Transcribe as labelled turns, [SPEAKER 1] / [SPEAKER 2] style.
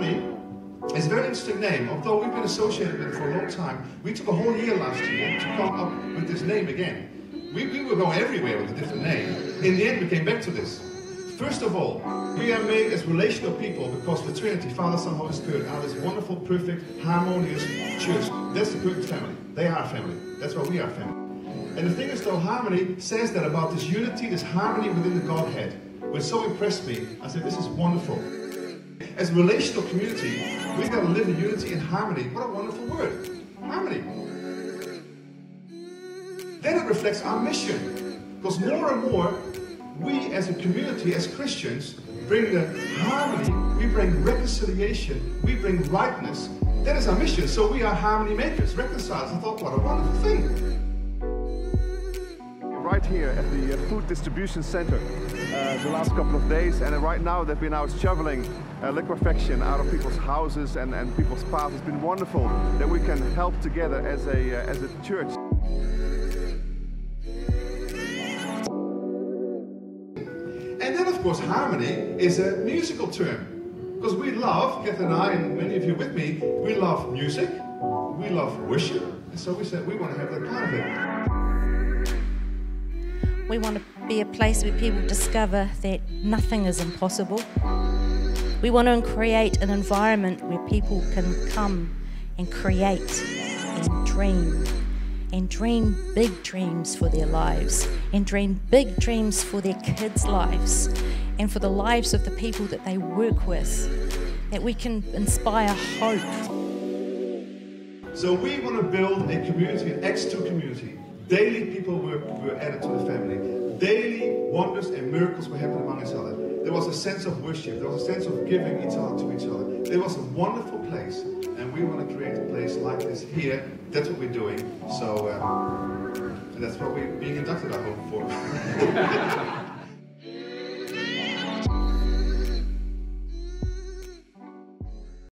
[SPEAKER 1] It's a very interesting name. Although we've been associated with it for a long time, we took a whole year last year to come up with this name again. We, we were going everywhere with a different name. In the end, we came back to this. First of all, we are made as relational people because the Trinity, Father, Son, Holy Spirit, are this wonderful, perfect, harmonious church. That's the perfect family. They are family. That's why we are family. And the thing is, though, harmony says that about this unity, this harmony within the Godhead, which so impressed me. I said, this is wonderful. As a relational community, we've got to live in unity and harmony. What a wonderful word. Harmony. Then it reflects our mission. Because more and more, we as a community, as Christians, bring the harmony, we bring reconciliation, we bring rightness. That is our mission. So we are harmony makers, reconcilers. I thought, what a wonderful thing
[SPEAKER 2] right here at the uh, food distribution center uh, the last couple of days and right now they've been out shoveling uh, liquefaction out of people's houses and, and people's paths. It's been wonderful that we can help together as a, as a church.
[SPEAKER 1] And then of course harmony is a musical term. Because we love, Kath and I, and many of you with me, we love music, we love worship, and so we said we want to have that part of it.
[SPEAKER 3] We want to be a place where people discover that nothing is impossible. We want to create an environment where people can come and create and dream and dream big dreams for their lives and dream big dreams for their kids' lives and for the lives of the people that they work with, that we can inspire hope.
[SPEAKER 1] So we want to build a community, an Acts 2 community. Daily people were, were added to the. Daily wonders and miracles were happening among each other. There was a sense of worship. There was a sense of giving each other to each other. It was a wonderful place, and we want to create a place like this here. That's what we're doing. So um, that's what we're being inducted, I hope, for.